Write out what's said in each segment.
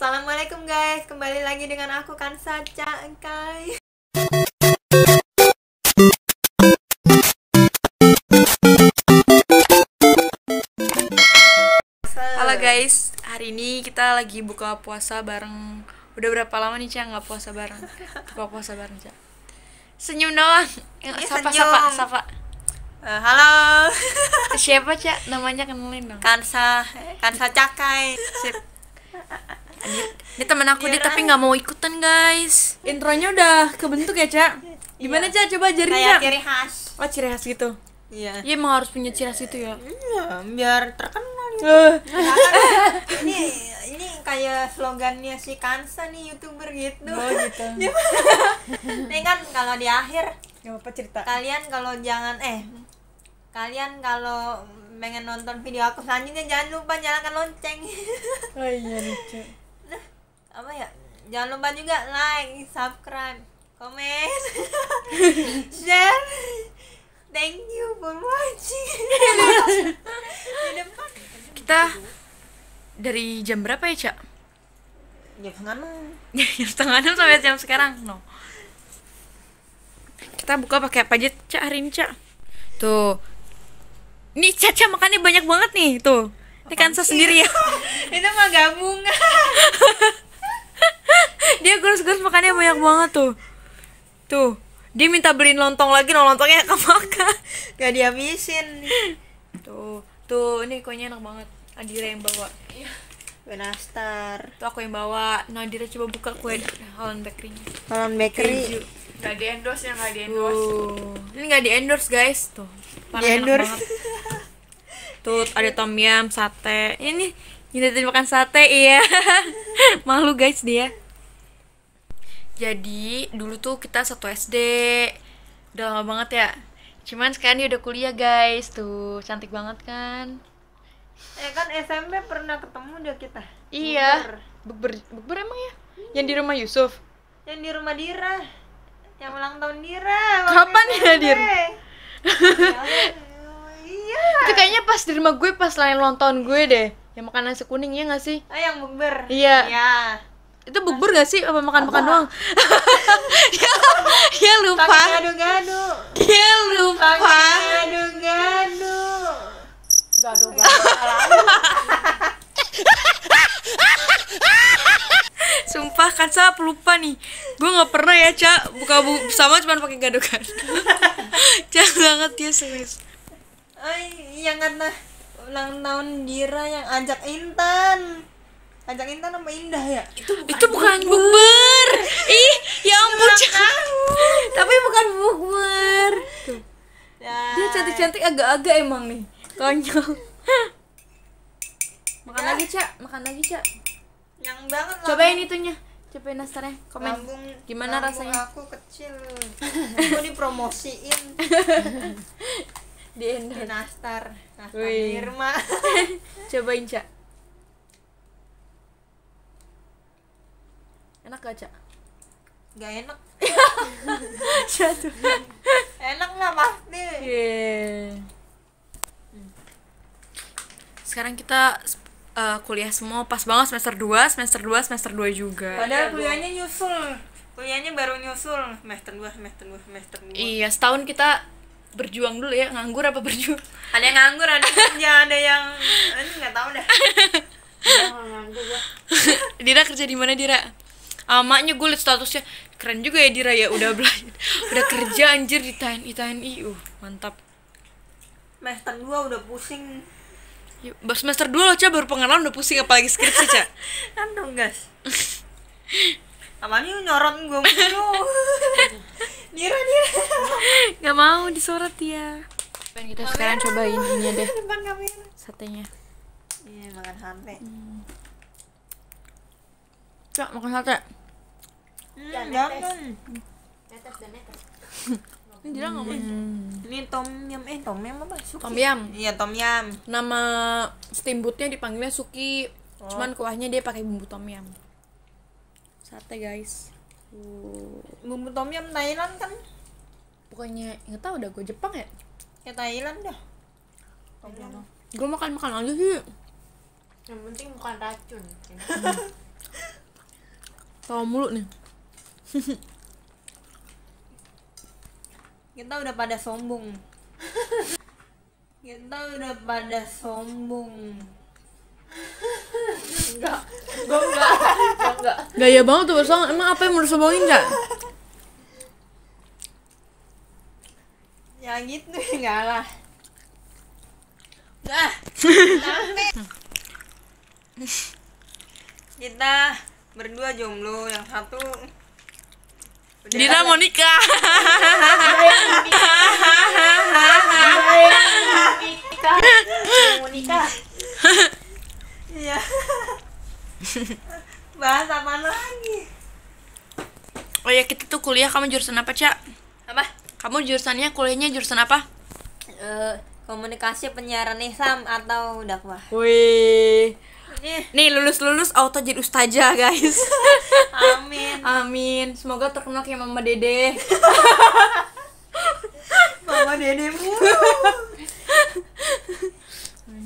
Assalamualaikum guys, kembali lagi dengan aku Kansa Cangkai. Halo guys, hari ini kita lagi buka puasa bareng. Udah berapa lama nih Cak nggak puasa bareng? Buka puasa bareng Cak. Senyum doang. Iya, Sapa senyum. sapa sapa. Eh, halo, Siapa Cak? Namanya kenalin dong. Kansa, Kansa Cakai. Sip. Ini, temen aku dia Iya, tapi nggak mau ikutan guys. Intronya udah kebentuk ya Cak? Gimana Cak? Coba ajarin Kayak Cak. ciri khas. Oh ciri khas gitu. Iya. Iya emang harus punya ciri khas itu ya. Iya, biar terkenal. Eh, ini ini kayak slogannya si Kansa nih youtuber gitu. Oh gitu. Ini kan kalau di akhir Gak apa cerita. kalian kalau jangan eh kalian kalau pengen nonton video aku selanjutnya jangan lupa nyalakan lonceng. Oh iya lucu. Apa ya? Jangan lupa juga like subscribe komen share. Thank you for watching. Kita dari jam berapa ya Cak? jam setengah enam. Jam setengah enam sampai jam sekarang no. Kita buka pakai apa aja cak hari ini cak? Tuh. Ini caca makannya banyak banget nih tuh. Ini kansa sendiri ya. Itu mah gabungan dia gurus-gurus makannya banyak banget tuh. Tuh dia minta beliin lontong lagi no lontongnya gak makan gak dihabisin. Tuh tuh ini kuenya enak banget. Adira yang bawa. Benastar. Tuh aku yang bawa. Nadira coba buka kue Holland Bakery Holland keju. Bakery Gak di endorse ya gak di endorse. Ini gak di endorse guys. Tuh Parah Di-endorse. banget. Tuh ada tom yum, sate. Ini Ini makan sate iya. Malu guys dia Jadi dulu tuh kita satu SD Udah lama banget ya. Cuman sekarang dia udah kuliah guys. Tuh cantik banget kan? Eh kan SMP pernah ketemu udah kita. Iya. Bukber, bukber. Emang ya? Yang di rumah Yusuf? Yang di rumah Dira. Yang ulang tahun Dira. Kapan ya, SMP. Dir? iya. Itu kayaknya pas di rumah gue pas lain ulang tahun gue deh. Yang makan nasi kuning ya gak sih? ah yang bukber. Iya. ya itu bubur gak sih? Apa makan makan doang? Ya, ya lupa. Pakai gado-gado ya lupa. Pakai gado-gado gado-gado sumpah kan saya pelupa nih. Gue nggak pernah ya cak buka bu sama cuma pakai gado gado jangan banget ya serius. Ay, yang kata ulang tahun Dira yang ajak Intan ajak Intan apa Indah ya? Itu itu bukan bubur ih ya ampun tapi bukan bubur ya, dia cantik cantik agak-agak emang nih konyol makan lagi cak. Makan lagi cak. Yang banget cobain itunya. Cobain nastarnya. Komen. Lambung gimana lambung rasanya? aku kecil. Aku dipromosiin. Di di nastar. Nastar Wih. Nirma cobain cak enak gak cak? Gak enak. Jatuh enak lah pasti sekarang kita uh, kuliah semua pas banget semester 2 semester 2 semester 2 juga. Padahal kuliahnya nyusul. Kuliahnya baru nyusul. Semester 2 semester 2 semester 2 iya setahun kita berjuang dulu ya nganggur apa berjuang? Ada yang nganggur ada yang ada yang ini nggak tahu dah. Dira kerja di mana Dira Amaknya gue liat statusnya keren juga ya Dira ya udah belajar udah kerja anjir di TNI TNI uh mantap. Semester 2 udah pusing. Bas semester 2 loh Ca baru pengenalan udah pusing apalagi skripsi Ca. Kan dong gas Apanya nyorot gue mulu. Dira Dira. Nggak mau disorot ya. Pengen kita sekarang cobain ininya deh. Depan kamera satenya iya makan sate. Cak makan sate hmm, jangan ini Dira nggak mau. Ini tom yum eh tom yum apa? Suki. Tom yum. iya tom yum. Nama steamboatnya dipanggilnya Suki. Cuman kuahnya dia pakai bumbu tom yum. Sate guys. Uh, bumbu tom yum Thailand kan? Pokoknya nggak tahu udah gue Jepang ya? Kayak Thailand dah. Tom yum. Gue makan makan aja sih. Yang penting bukan racun. Tawa mulu nih kita udah pada sombong. Kita udah pada sombong. Enggak. Gue enggak. Enggak. Gaya banget tuh bersama. Emang apa yang mau disombongin nggak ya gitu enggak lah. Dah, kita berdua jomblo yang satu Dira mau nikah nikah. mau nikah. Iya. Bahas apa lagi? Oh ya kita tuh kuliah. Kamu jurusan apa cak? Apa? Kamu jurusannya kuliahnya jurusan apa? Eh, komunikasi penyiaran Islam atau dakwah. Wih. Eh, nih lulus lulus auto jadi ustazah guys amin. Amin. Semoga terkenal kayak mama dede. Mama dede mulu.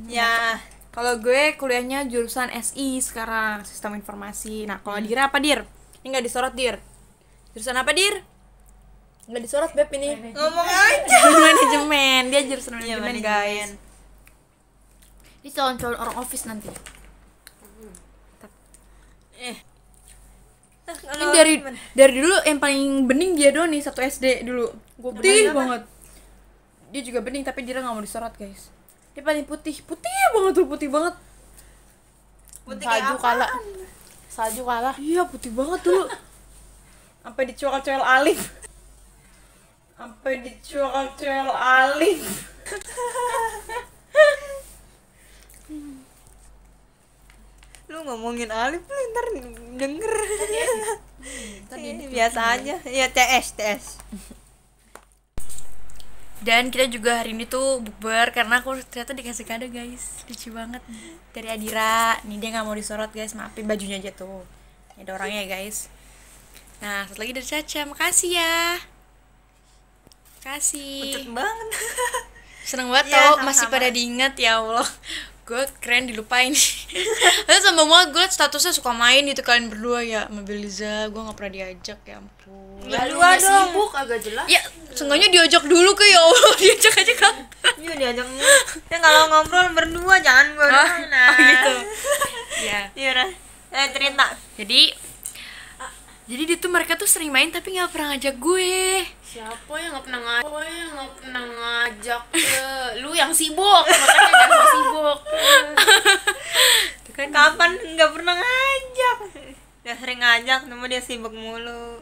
Ya. Kalau gue kuliahnya jurusan SI sekarang sistem informasi. Nah kalau Dira apa dir? Ini nggak disorot dir. Jurusan apa dir? Nggak disorot beb ini. Ngomong aja. Manajemen. Dia jurusan Iya, manajemen manajemen. guys. Ini calon-calon orang office nanti. Eh Nah, ini dari gimana? dari dulu yang paling bening dia doang nih satu SD dulu. Gue putih banget. Dia juga bening tapi dia nggak mau disorot guys. Dia paling putih. Putih banget tuh putih banget. Putih kayak salju kalah salju kalah iya putih banget dulu sampai dicual-cual alif. Sampai dicual-cual alif lu ngomongin Alif lu ntar denger. Ini biasa aja. ya TS TS dan kita juga hari ini tuh bukber karena aku ternyata dikasih kado guys. Lucu banget. Dari Adira. Nih dia nggak mau disorot guys. Maafin bajunya aja tuh. Ini ada orangnya ya guys. Nah satu lagi dari Caca. Makasih ya. Kasih banget. Seneng banget Iya, tau masih pada diingat ya Allah gue keren dilupain. Tapi sama banget gue statusnya suka main gitu kalian berdua ya sama Beliza gue nggak pernah diajak ya ampun. Berdua dong. sibuk agak jelas. Ya seenggaknya diajak dulu ke ya Allah diajak aja kan Iya diajak ya kalau ngobrol berdua jangan gue oh, nah oh gitu. Ya. Iya dah eh cerita. Jadi jadi dia tuh mereka tuh sering main tapi nggak pernah ngajak gue. Siapa yang nggak pernah ngajak? Siapa yang nggak pernah ngajak? Eh, lu yang sibuk. Makanya jangan so sibuk. Tuh kan. Kapan nggak pernah ngajak? Udah sering ngajak namun dia sibuk mulu.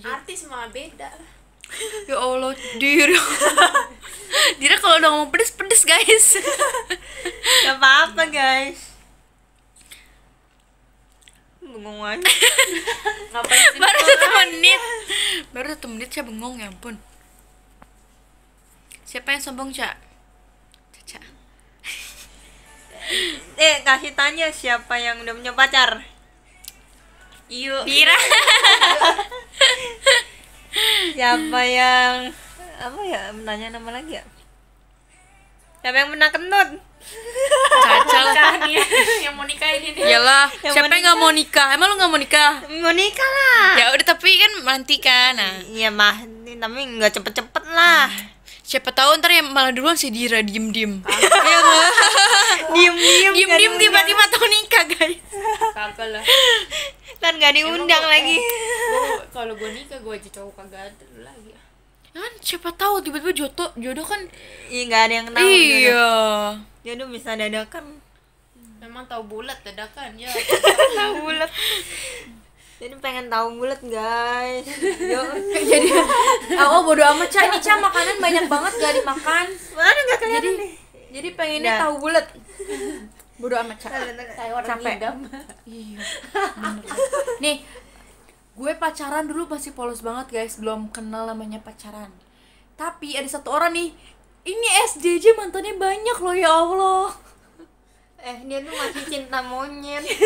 Artis mah beda. Ya Allah Dira Dira kalau udah ngomong pedes pedes guys. Gak apa-apa guys Bengong aja. Ngapain sih baru satu menit. Baru satu menit saya bengong ya ampun. Siapa yang sombong cak? Caca Eh kasih tanya siapa yang udah punya pacar. Yuk Dira Siapa yang Apa ya menanya nama lagi ya? Siapa yang pernah kentut? Caca lah nikah nih yang mau nikah ini nih Iyalah, Yang siapa yang nggak mau nikah? Emang lu nggak mau nikah? Mau nikah lah Ya udah tapi kan nanti kan. Nah, Iya mah Tapi nggak cepet-cepet lah siapa tahu ntar yang malah duluan si Dira diem diem. Iya nggak? Diem-diem diem nggak diem diundang. tiba-tiba tahu nikah guys. kagak lah Ntar nggak diundang lagi kalau gue nikah gue aja cowok kagak ada lagi Ya kan siapa tahu tiba-tiba jodoh jodoh kan. Iya nggak ada yang tahu iya. Jodoh bisa dadakan memang tahu bulat dadakan ya Tahu bulat Jadi pengen tahu bulat guys Yo, Jadi aku bodo amat Ca, ini Ca makanan banyak banget gak dimakan. Mana nggak kelihatan Jadi nih jadi pengennya Dah. tahu bulat. Bodo amat Ca. kayak orang Capek. Iya. Nih, gue pacaran dulu masih polos banget guys, belum kenal namanya pacaran. Tapi ada satu orang nih, ini SDJ mantannya banyak loh ya Allah. Eh dia tuh masih cinta monyet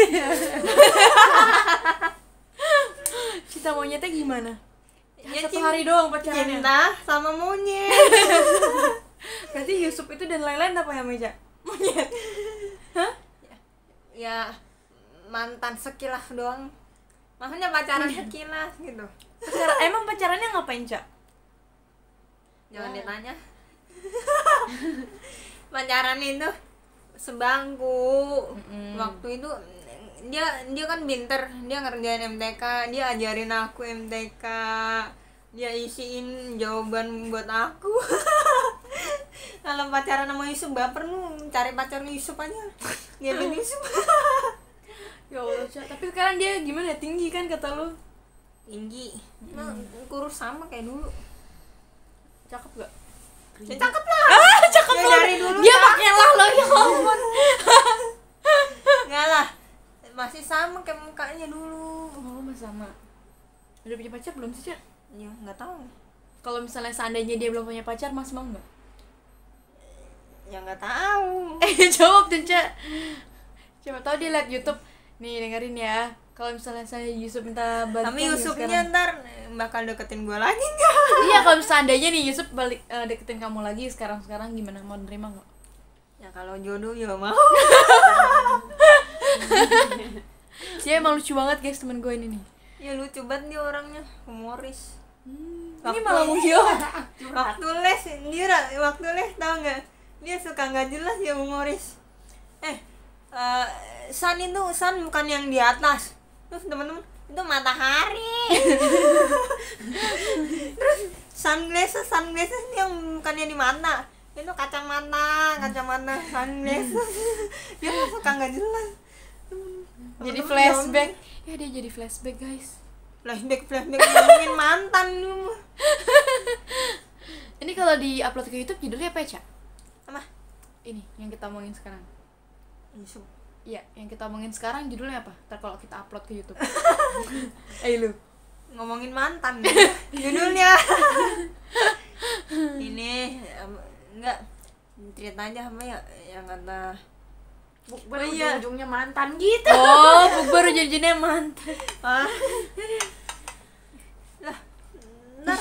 Cinta monyetnya gimana? Ya, satu cinta- hari doang pacarannya. Cinta sama monyet Berarti Yusuf itu dan lain-lain apa ya Meja? Monyet. Hah? Ya mantan sekilas doang maksudnya pacaran sekilas gitu Pacar- emang pacarannya ngapain cak jangan ditanya pacaran itu sebangku. Waktu itu dia dia kan pinter. Dia ngerjain MTK dia ajarin aku MTK dia isiin jawaban buat aku. Kalau pacaran sama Yusuf baper lu. Cari pacar Yusuf aja. Dia Yusuf. Ya Allah tapi sekarang dia gimana? Tinggi kan kata lu? Tinggi. Nah, kurus sama kayak dulu. Cakep gak ya, cakep lah. ah cakep dari dulu dia pakai lah lo ya ampun. Enggak lah. Masih sama kayak mukanya dulu. Oh mas sama. Udah punya pacar belum sih cak? Ya nggak tahu. Kalau misalnya seandainya dia belum punya pacar mas mau nggak? Ya nggak tahu. Eh jawab dong cak. Siapa tahu dia liat YouTube. Nih dengerin ya kalau misalnya saya Yusuf minta bantuan tapi nih Yusufnya ntar bakal deketin gue lagi nggak? Iya kalau seandainya nih Yusuf balik eh, deketin kamu lagi sekarang sekarang gimana? Mau nerima nggak? Ya kalau jodoh ya mau. Dia emang lucu banget guys temen gue ini nih. Ya lucu banget dia orangnya. Humoris. Ini Waktu- malah muncul waktu les dia waktu les tau nggak? Dia suka nggak jelas ya humoris. Eh eh, San itu San bukan yang di atas terus teman-teman itu matahari. Terus sunglasses sunglasses ini yang bukannya di mata. Itu kacamata kacamata sunglasses. Dia suka nggak jelas. Jadi Temen-temen flashback. ya dia jadi flashback guys. Flashback flashback ngomongin mantan lu ini kalau di upload ke YouTube judulnya apa ya Cak? apa? Ini yang kita omongin sekarang. Yusuf Iya, yang kita omongin sekarang judulnya apa? Ntar kalau kita upload ke YouTube. Ayo lu. ngomongin mantan judulnya ini em, enggak cerita aja apa ya yang kata Bukber Oh, iya. ujung-ujungnya mantan gitu Oh, baru jadinya mantan. ah lah ntar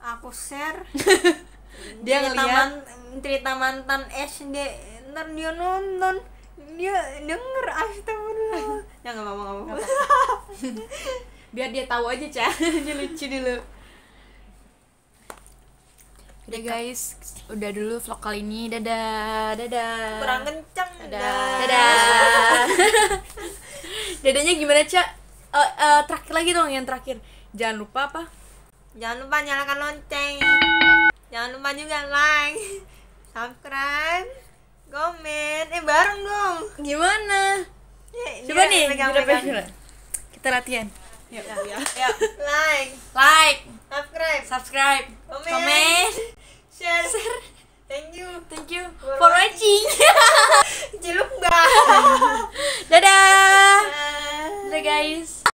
aku share Dia cerita, ngeliat. man- cerita mantan SD ntar dia nonton denger astagfirullah ya nggak apa-apa nggak apa-apa Biar dia tahu aja, Cak. dia lucu dulu. Udah guys, udah dulu vlog kali ini. Dadah. Dadah. kurang kencang Dadah. Dadah. Dadanya gimana, Cak? Eh, eh, terakhir lagi dong yang terakhir. Jangan lupa apa? Jangan lupa nyalakan lonceng. Jangan lupa juga like, subscribe, Komen, eh bareng dong. Gimana? Eh, ya, Coba nih, megang, kita, latihan. Yuk, ya, ya. ya. Like, like, subscribe, subscribe, komen, komen. share. share. Thank you, thank you for, watching. Ciluk mbak. Dadah. Dadah guys.